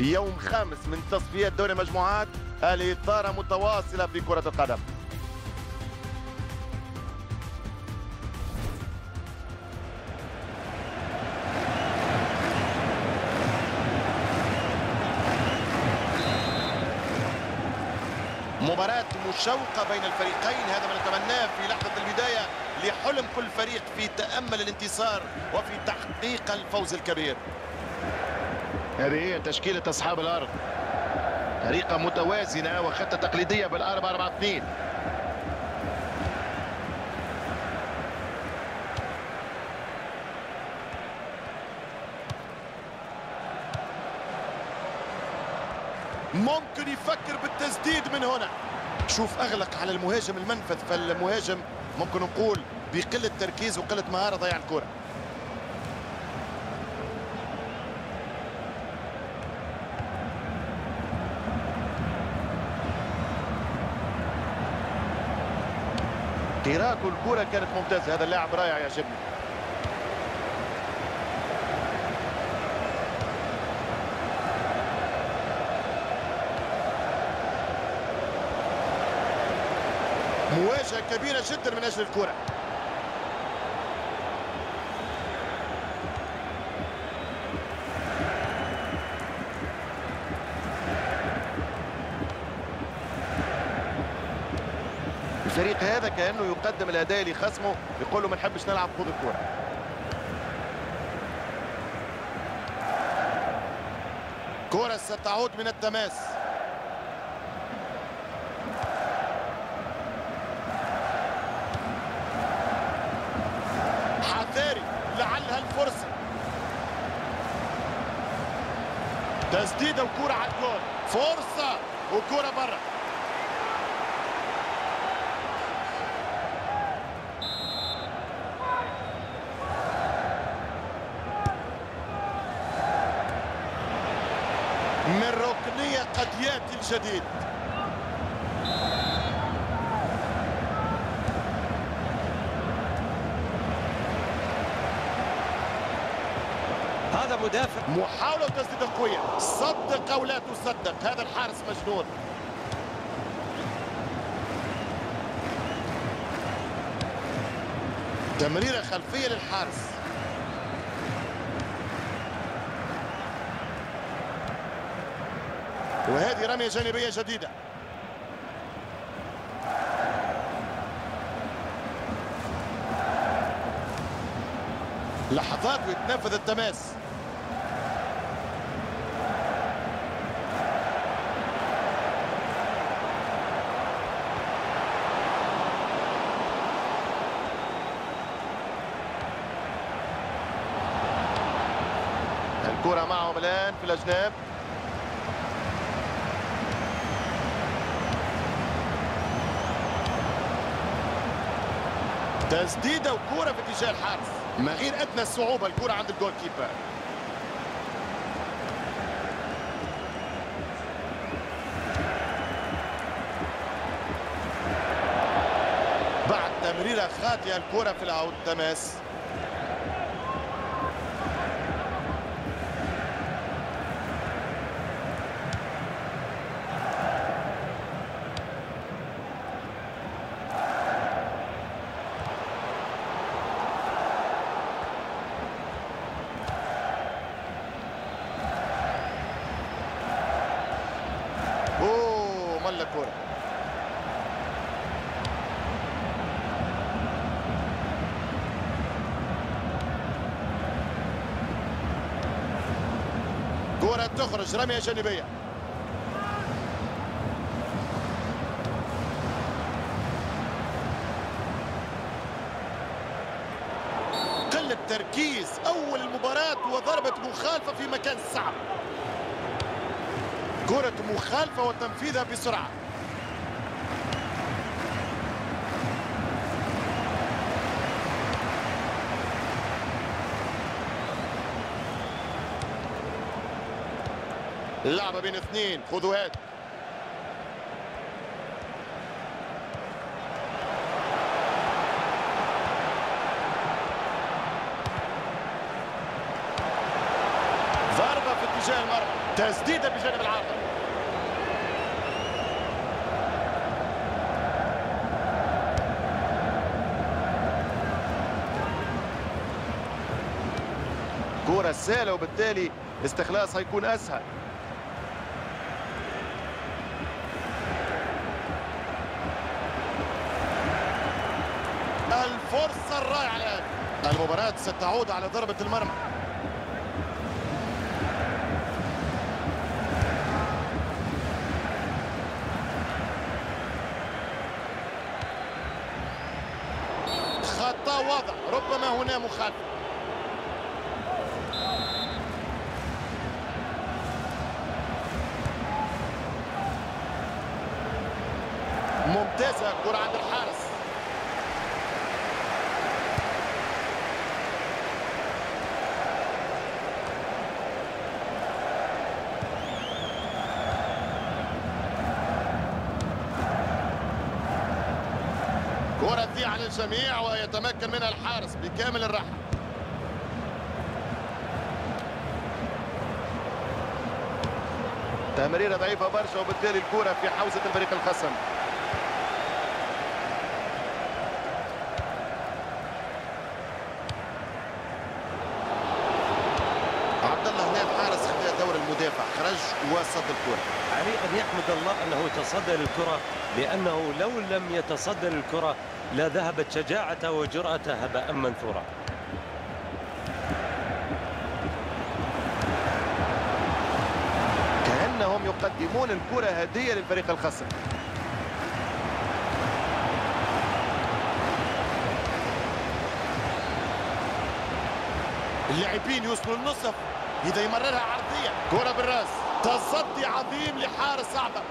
في يوم خامس من تصفيات دوري المجموعات الإثارة متواصلة في كرة القدم. مباراة مشوقة بين الفريقين هذا ما نتمناه في لحظة البداية لحلم كل فريق في تأمل الانتصار وفي تحقيق الفوز الكبير. هذه هي تشكيلة أصحاب الأرض. طريقة متوازنة وخطة تقليدية بالأربعة أربعة اثنين. ممكن يفكر بالتسديد من هنا. شوف أغلق على المهاجم المنفذ فالمهاجم ممكن نقول بقلة تركيز وقلة مهارة ضيع الكرة. قراءة الكرة كانت ممتازة. هذا اللاعب رائع يعجبني مواجهة كبيرة جدا من أجل الكرة. الفريق هذا كأنه يقدم الأداء لخصمه يقول له ما نحبش نلعب خذ الكرة كرة ستعود من التماس. حذاري لعلها الفرصة. تسديدة وكرة على الجول. فرصة وكرة بره من ركنية قد الجديد هذا مدافع. محاولة تسديدة قوية صدق أو لا تصدق هذا الحارس مجنون. تمريرة خلفية للحارس. وهذه رمية جانبية جديدة. لحظات ويتنفذ التماس. الكرة معهم الآن في الأجناب. تسديدة وكرة في اتجاه الحارس. ما غير أدنى الصعوبة الكرة عند الجول كيبر. بعد تمريرة خاطئة الكرة في العود تماس اوه ملا كرة كرة تخرج رمية جانبية. قلة تركيز أول المباراة وضربة مخالفة في مكان صعب. كرة مخالفة وتنفيذها بسرعة. اللعبة بين اثنين. خذوا هاد ضربة في اتجاه المرمى. تسديدة بجانب العارضة. كرة سهلة وبالتالي استخلاص هيكون أسهل. الفرصة الرائعة الآن المباراة ستعود على ضربة المرمى. خطأ واضح. ربما هنا مخالفة ممتازة كرة عند الحارس كرة تضيع على الجميع ويتمكن منها الحارس بكامل الراحة تمريرة ضعيفة برشا وبالتالي الكرة في حوزة الفريق الخصم. عبد الله هنا الحارس خلى دور المدافع خرج وصد الكرة. عليه أن يحمد الله أنه تصدى للكرة لأنه لو لم يتصدى للكرة لذهبت شجاعته وجرأته هباء منثورا. كأنهم يقدمون الكرة هدية للفريق الخصم. اللاعبين يوصلوا للنصف إذا يمررها عرضية كرة بالراس. تصدي عظيم لحارس أعظم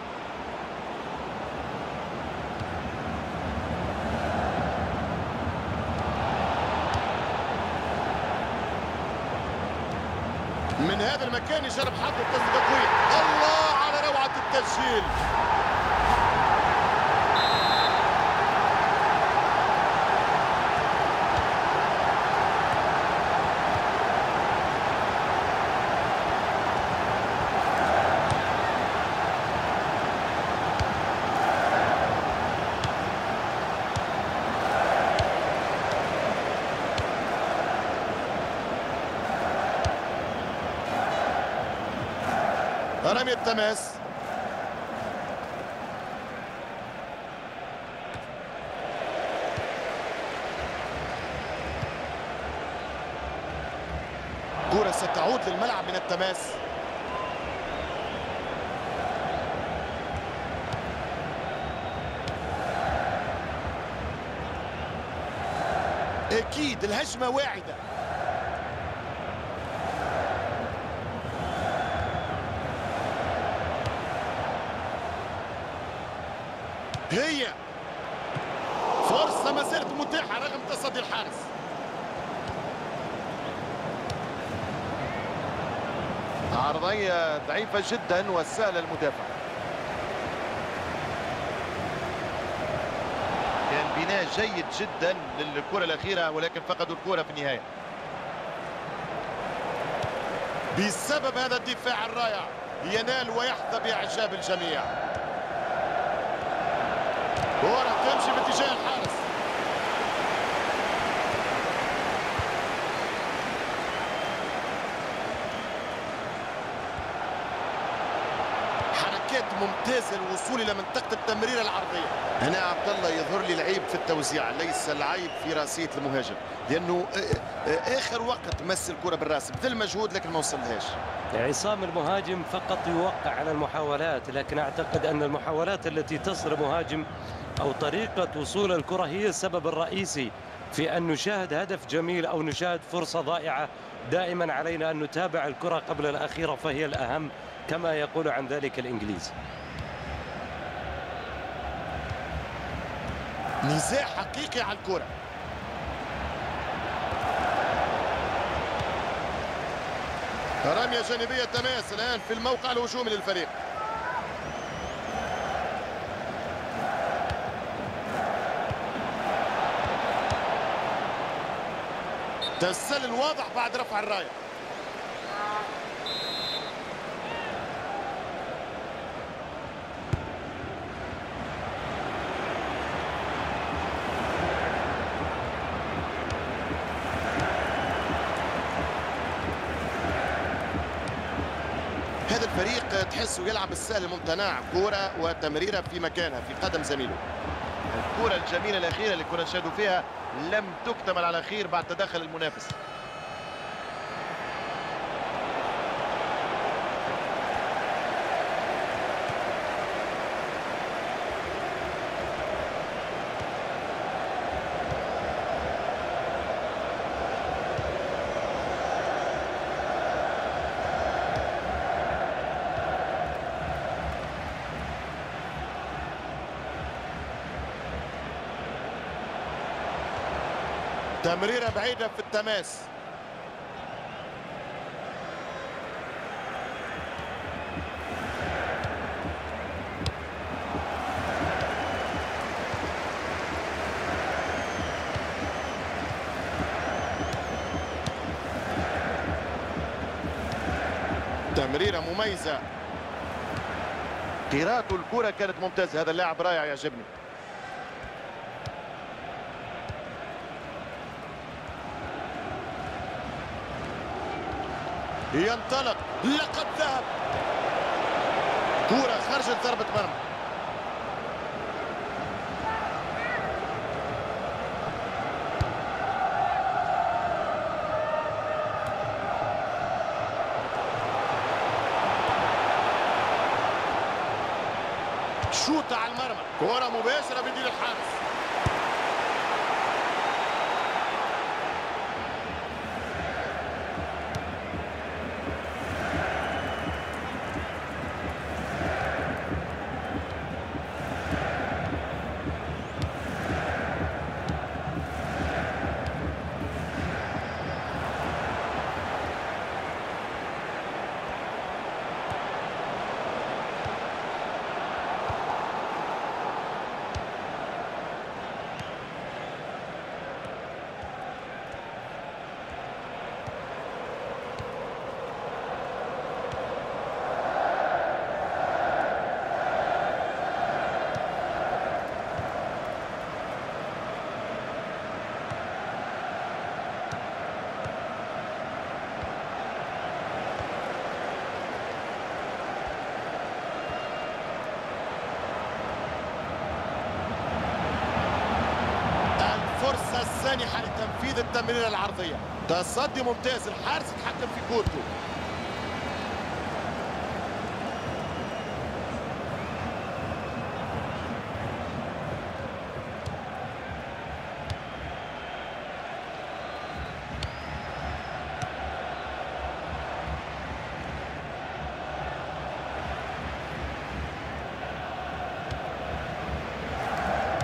من هذا المكان يجرب حظه التسديده قويه الله على روعة التسجيل. رمي التماس. كرة ستعود للملعب من التماس. أكيد الهجمة واعدة. هي فرصة ما زالت متاحة رغم تصدي الحارس. عرضية ضعيفة جدا وسهلة المدافع. كان بناء جيد جدا للكرة الأخيرة ولكن فقدوا الكرة في النهاية. بسبب هذا الدفاع الرائع ينال ويحظى بإعجاب الجميع. كرة تمشي باتجاه الحارس. حركات ممتازة الوصول إلى منطقة التمريرة العرضية. هنا عبد الله يظهر لي العيب في التوزيع ليس العيب في راسية المهاجم لأنه آخر وقت مس الكرة بالرأس بذل مجهود لكن ما وصلهاش. عصام المهاجم فقط يوقع على المحاولات لكن أعتقد أن المحاولات التي تصل مهاجم أو طريقة وصول الكرة هي السبب الرئيسي في أن نشاهد هدف جميل أو نشاهد فرصة ضائعة. دائما علينا أن نتابع الكرة قبل الأخيرة فهي الأهم كما يقول عن ذلك الإنجليز. نزاع حقيقي على الكرة. رمية جانبية تماس الآن في الموقع الهجومي للفريق. تسلل الواضح بعد رفع الراية. هذا الفريق تحسه يلعب بالسهل الممتنع كرة وتمريرة في مكانها في قدم زميله. الكرة الجميلة الأخيرة اللي كنا نشاهدوا فيها لم تكتمل على خير بعد تدخل المنافس. تمريرة بعيدة في التماس. تمريرة مميزة. قراءته الكرة كانت ممتازة. هذا اللاعب رائع يعجبني. ينطلق. لقد ذهب. كرة خرجت ضربة مرمى. شوطة على المرمى. كرة مباشرة بدين الحارس. الفرصة السانحة لتنفيذ التمريرة العرضية. تصدي ممتاز الحارس اتحكم في كورته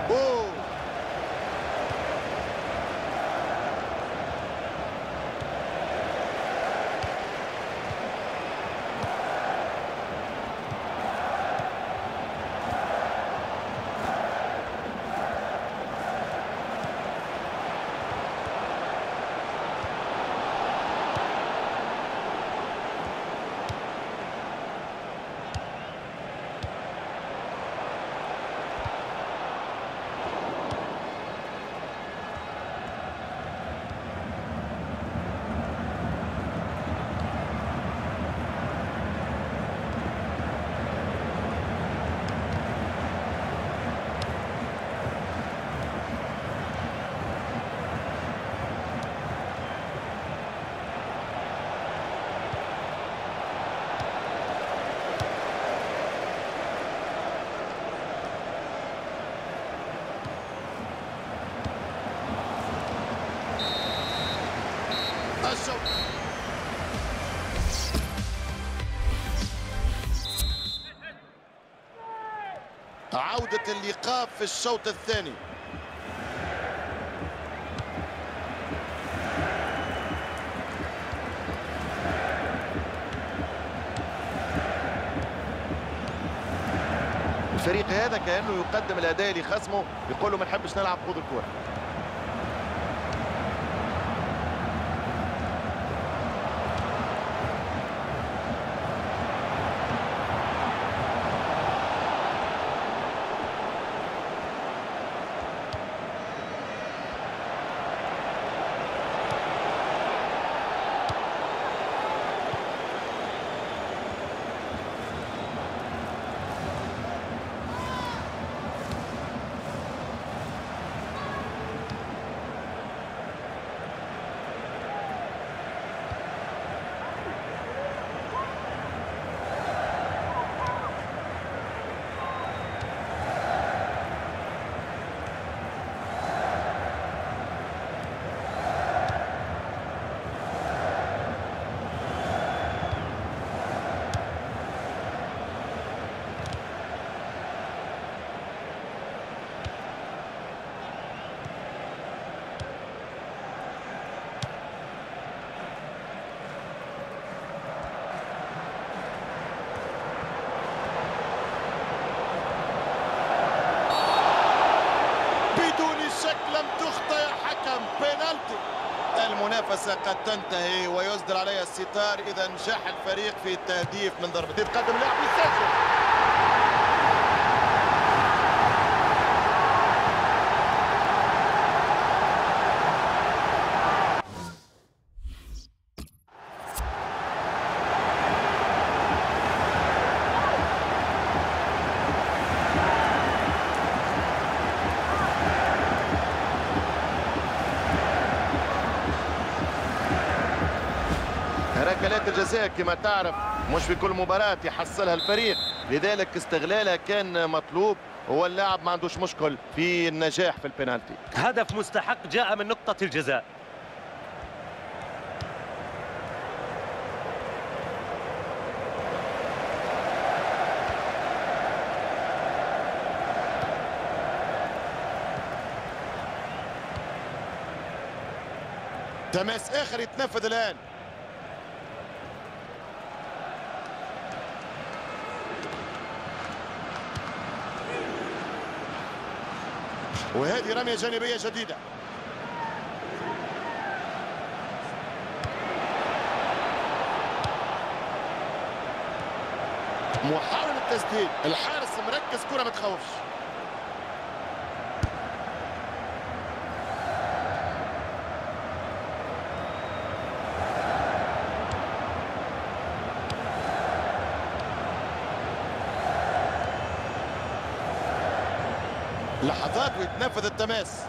أوه. الشوط عودة اللقاء في الشوط الثاني. الفريق هذا كأنه يقدم الأداء لخصمه يقول له ما نحبش نلعب خذ الكرة المنافسة قد تنتهي ويصدر عليها الستار. إذا نجح الفريق في التهديف من ضربة. يتقدم لاعب يسجل. ركلات الجزاء كما تعرف مش في كل مباراة يحصلها الفريق. لذلك استغلالها كان مطلوب هو اللاعب ما عندوش مشكل في النجاح في البنالتي. هدف مستحق جاء من نقطة الجزاء. تماس آخر يتنفذ الآن. وهذه رمية جانبية جديدة. محاولة تسديد الحارس مركز كرة ما تخوفش لحظات ويتنفذ التماس.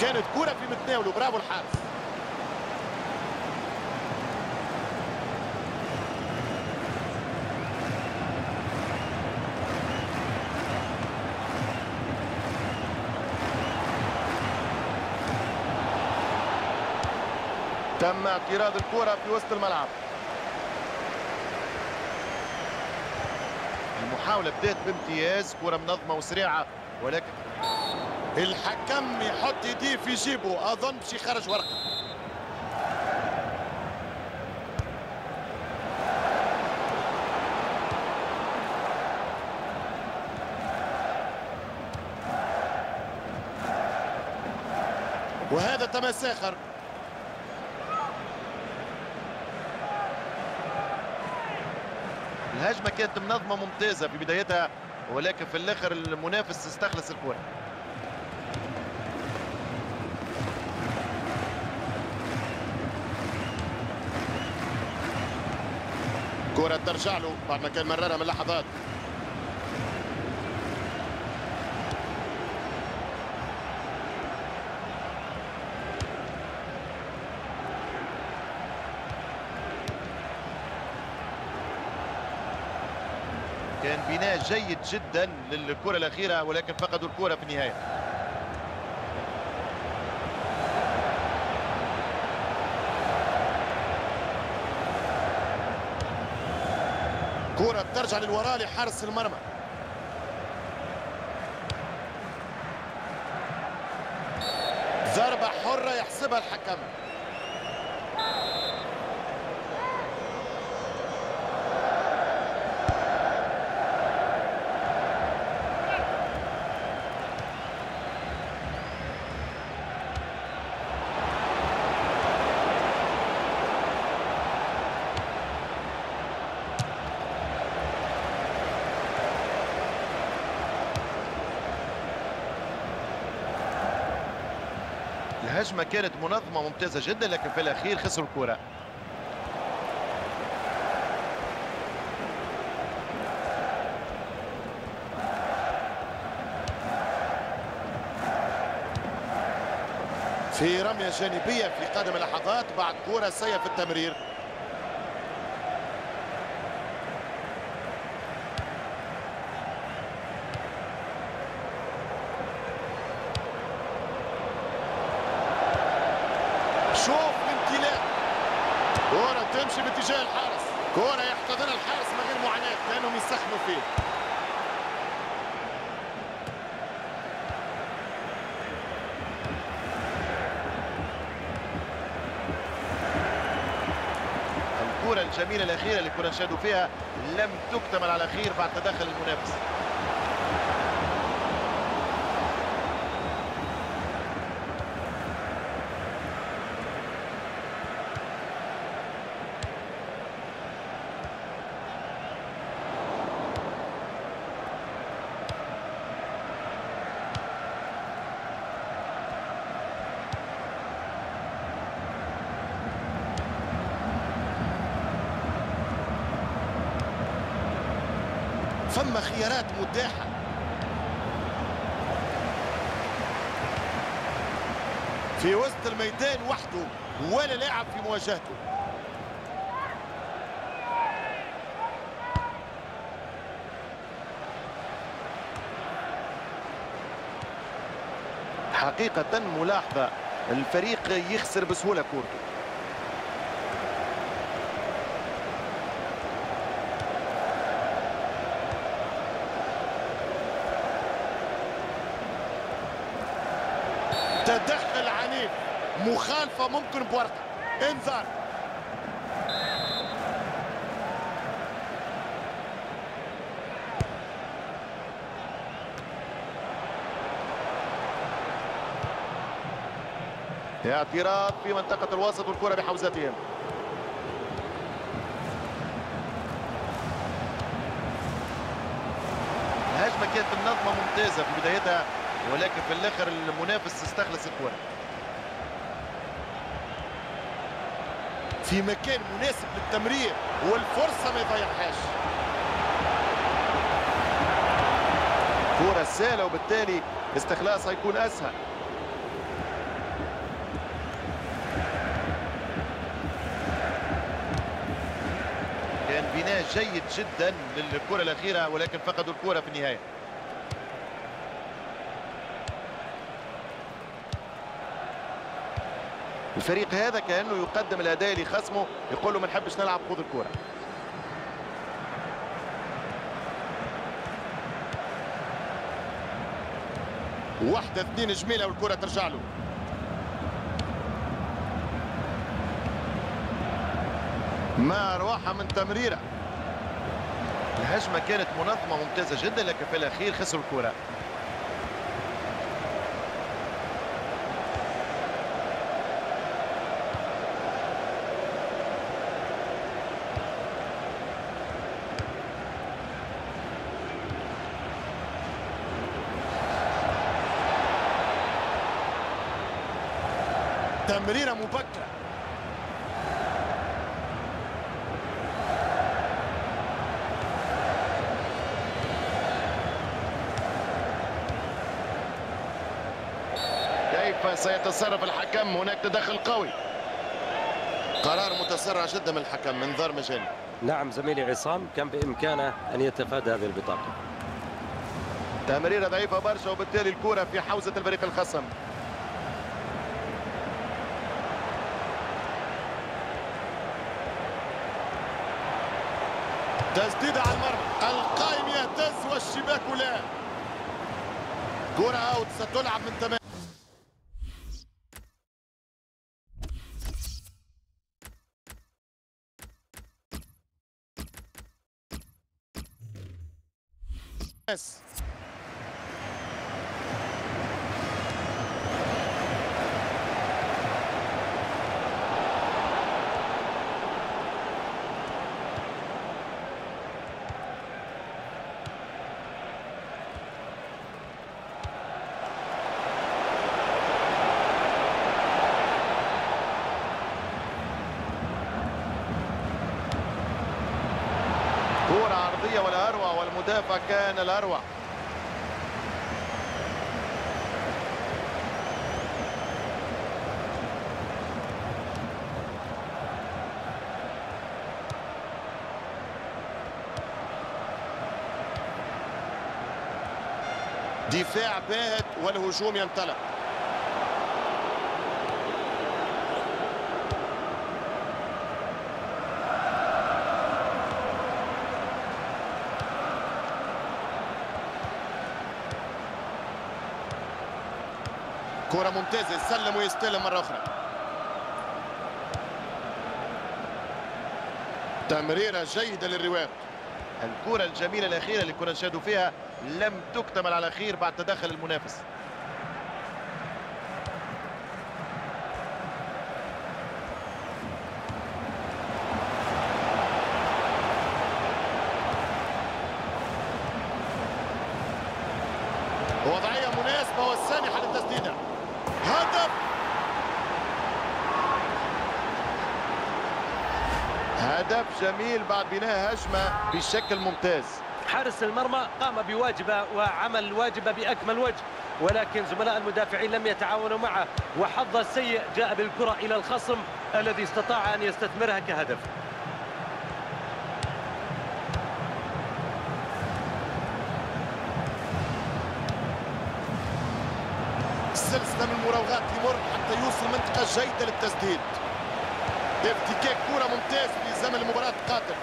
كانت كرة في متناوله. برافو الحارس. تم اعتراض الكرة في وسط الملعب. المحاولة بدأت بامتياز كرة منظمة وسريعة ولكن الحكم يحط يديه في جيبه. أظن باش يخرج ورقة. وهذا تماس آخر الهجمة كانت منظمة ممتازة في بدايتها ولكن في الآخر المنافس استخلص الكرة كرة ترجع له بعد ما كان مررها من لحظات. كان بناء جيد جدا للكرة الأخيرة ولكن فقدوا الكرة في النهاية. كرة ترجع للوراء لحارس المرمى. ضربة حرة يحسبها الحكم. الهجمة كانت منظمة ممتازة جدا لكن في الأخير خسروا الكرة. في رمية جانبية في قادم اللحظات بعد كرة سيئة في التمرير شوف الامتلاك كرة تمشي باتجاه الحارس كرة يحتضنها الحارس من غير معاناة كانهم يسخنوا فيه الكرة الجميله نشاهدوا فيها لم تكتمل على خير بعد تدخل المنافس. فما خيارات متاحة. في وسط الميدان وحده ولا لاعب في مواجهته. حقيقة ملاحظة الفريق يخسر بسهولة كورته تدخل عنيف. مخالفة ممكن بورقة انذار. اعتراض في منطقة الوسط والكرة بحوزتهم. الهجمة كانت النظمة ممتازة في بدايتها. ولكن في الآخر المنافس استخلص الكرة. في مكان مناسب للتمرير والفرصة ما يضيعهاش. كرة سهلة وبالتالي استخلاصها يكون أسهل. كان بناء جيد جدا للكرة الأخيرة ولكن فقدوا الكرة في النهاية. الفريق هذا كأنه يقدم الأداء لخصمه يقول له ما نحبش نلعب خذ الكرة واحدة اثنين جميلة والكرة ترجع له. ما أروعها من تمريرة. الهجمة كانت منظمة ممتازة جدا لكن في الأخير خسروا الكرة. تمريرة مبكرة. كيف سيتصرف الحكم؟ هناك تدخل قوي. قرار متسرع جدا من الحكم منظار مجاني نعم زميلي عصام كان بإمكانه أن يتفادى هذه البطاقة. تمريرة ضعيفة برشا وبالتالي الكرة في حوزة الفريق الخصم. تسديدة على المرمى. القائم يهتز والشباك لا. كرة أوت ستلعب من تمام. بس. كرة عرضية ولا أروع والمدافع كان الأروع. دفاع باهت والهجوم ينطلق. كرة ممتازة يسلم ويستلم مرة أخرى. تمريرة جيدة للرواق الكرة الجميلة الأخيرة اللي كنا نشاهدوا فيها لم تكتمل على خير بعد تدخل المنافس. جميل بعد بناء هجمة بشكل ممتاز. حارس المرمى قام بواجبة وعمل الواجب بأكمل وجه ولكن زملاء المدافعين لم يتعاونوا معه وحظ السيء جاء بالكرة إلى الخصم الذي استطاع أن يستثمرها كهدف. سلسلة من المراوغات يمر حتى يوصل منطقة جيدة للتسديد. افتكاك كرة ممتاز في زمن المباراة القادم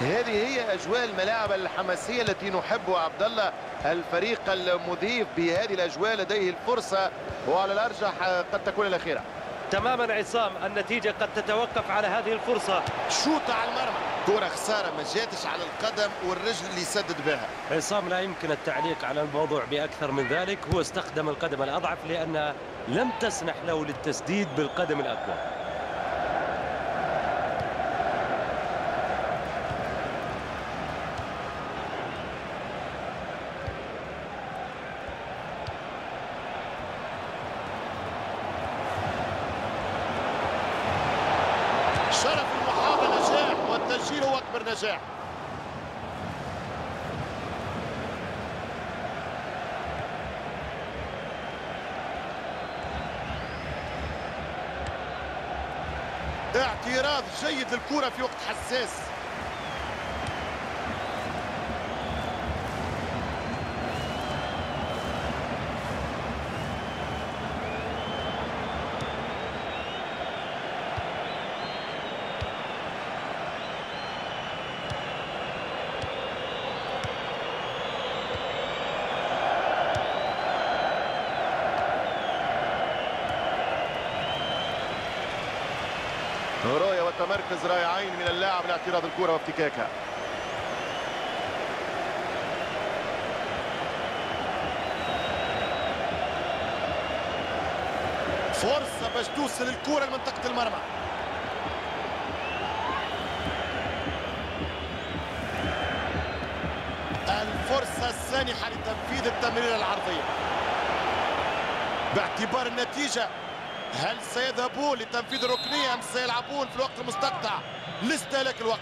هذه هي أجواء الملاعب الحماسية التي نحبها عبد الله الفريق المضيف بهذه الأجواء لديه الفرصة وعلى الأرجح قد تكون الأخيرة. تماما عصام النتيجة قد تتوقف على هذه الفرصة. شوطه على المرمى. كرة خسارة ما جاتش على القدم والرجل اللي يسدد بها. عصام لا يمكن التعليق على الموضوع بأكثر من ذلك. هو استخدم القدم الأضعف لأنها لم تسنح له للتسديد بالقدم الأقوى. اعتراض جيد للكرة في وقت حساس. اللاعب لاعتراض الكرة وافتكاكها فرصة باش توصل الكرة لمنطقة المرمى. الفرصة السانحة لتنفيذ التمريرة العرضية. باعتبار النتيجة هل سيذهبون لتنفيذ الركنية أم سيلعبون في الوقت المستقطع لاستهلاك الوقت.